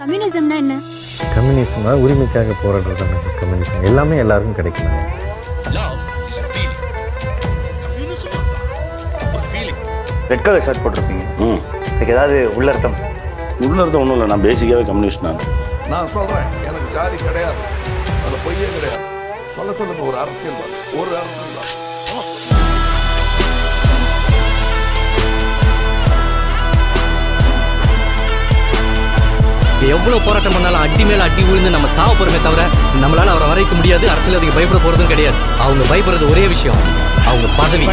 கம்யூனிசம்னா என்ன? கம்யூனிசம்னா உரிமைக்காக போராடுறது கம்யூனிசம். எல்லாமே எல்லாருக்கும் கிடைக்கணும். ரெட் கலர் ஷர்ட் போட்டிருப்பீங்க. ம். இதுக்கு ஏதாவது உள்ளர்த்தம்? உள்ள இருந்த ஒன்றும் இல்லை நான் பேசிக்காகவே கம்யூனிஸ்ட் நான். நான் சொல்றேன் எனக்கு ஜாதி கிடையாது. அது பொய்யே கிடையாது. சொல்ல சொல்லுங்க ஒரு அரசியல் ஒரு அரசியல் எவ்வளவு போராட்டம் பண்ணாலும் அடி மேல அடி விழுந்து நம்ம சாவ போறோமே தவிர நம்மளால அவரை வரைக்க முடியாது. அரசியல் அதுக்கு பயப்பட போறதும் கிடையாது. அவங்க பயப்படுறது ஒரே விஷயம். அவங்க பதவி.